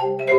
Música